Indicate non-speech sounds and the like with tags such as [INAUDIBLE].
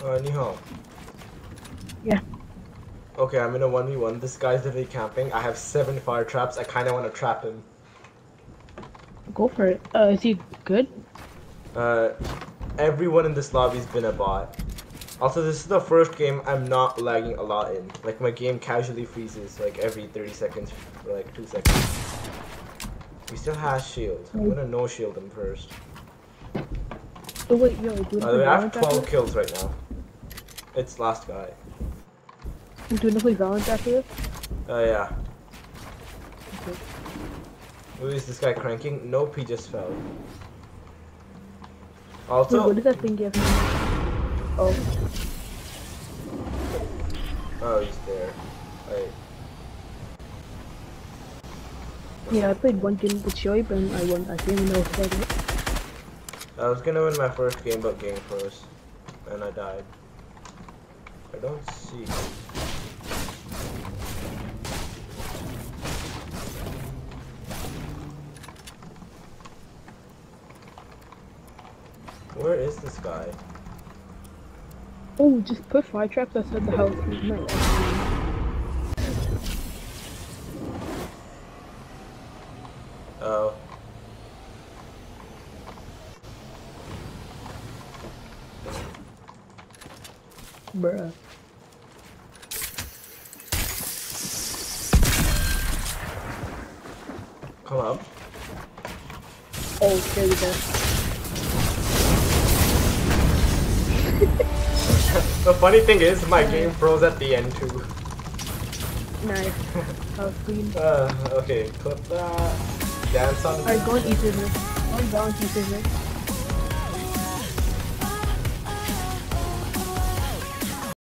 Uh, Nihao. Yeah. Okay, I'm in a 1v1. This guy's literally camping. I have seven fire traps. I kind of want to trap him. Go for it. Uh, is he good? Uh, everyone in this lobby's been a bot. Also, this is the first game I'm not lagging a lot in. Like, my game casually freezes, like, every 30 seconds for, like, 2 seconds. He still has shield. I'm gonna no-shield him first. Oh wait, yo, you By the way, I have 12 kills right now. It's last guy. this? Do you play Valorant after this? Oh, yeah. Okay. Who is this guy cranking? Nope, he just fell. Wait, Also, what does that thing give me? Oh, oh, he's there. Wait. yeah, I played one game with Shoaib and I won. I didn't know if I did. I was gonna win my first game, but game first, and I died. I don't see. Where is this guy? Oh, just put fire traps outside the house. Oh. bruh. Come up. Oh, there we go. The funny thing is, my game froze at the end too. Nice. [LAUGHS] House clean. Uh, okay, clip that. Dance on. Alright, go on E scissors. Go on down E scissors.